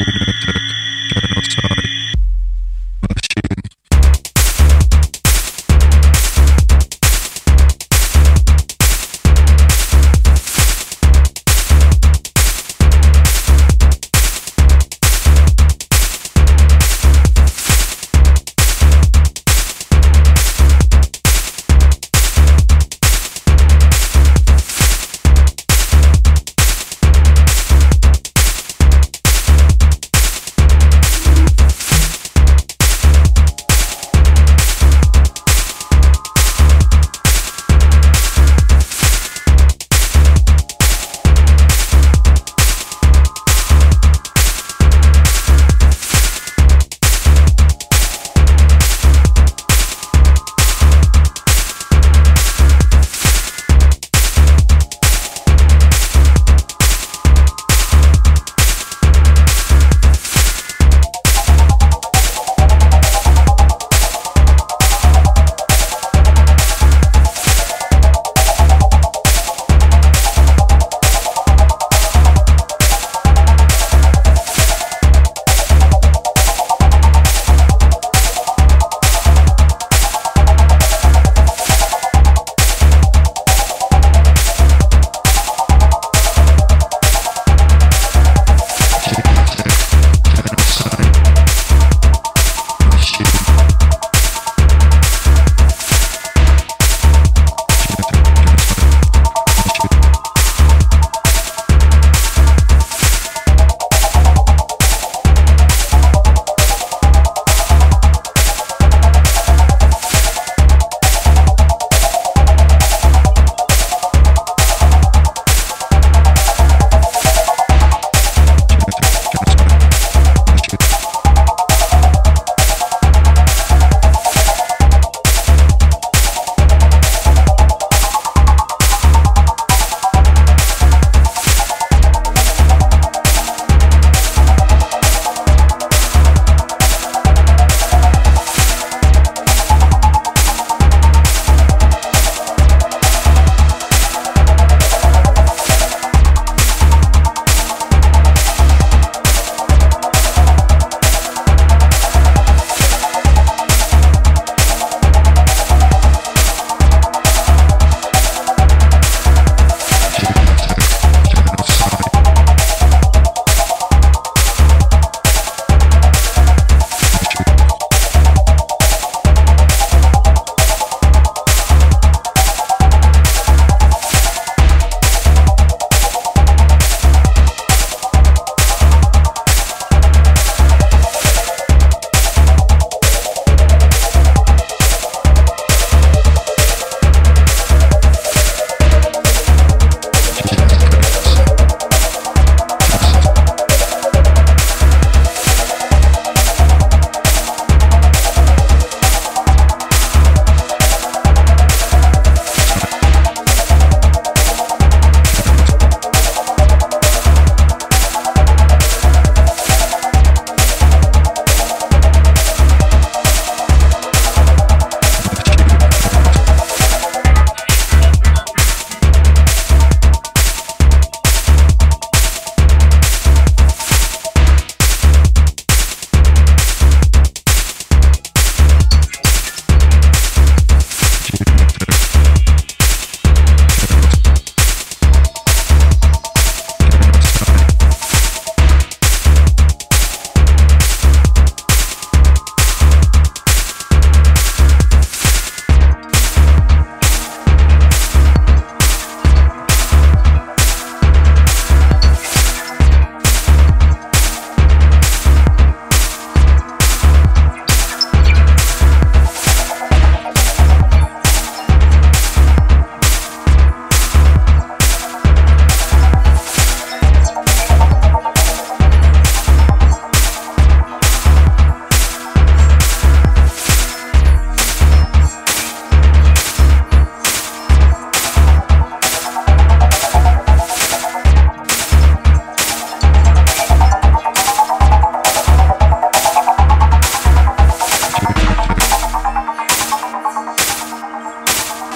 Attack.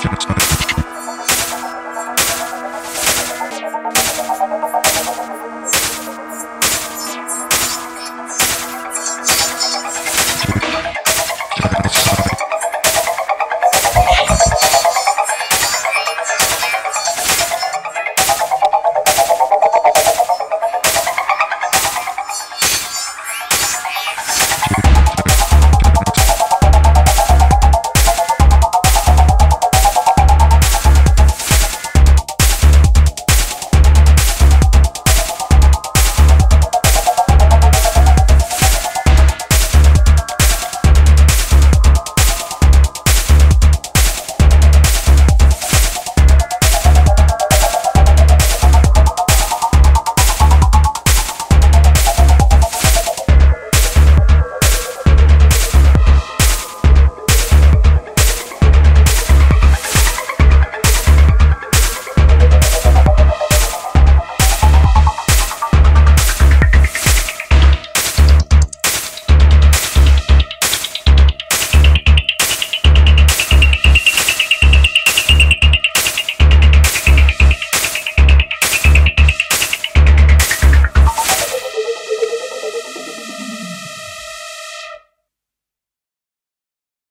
Jackson.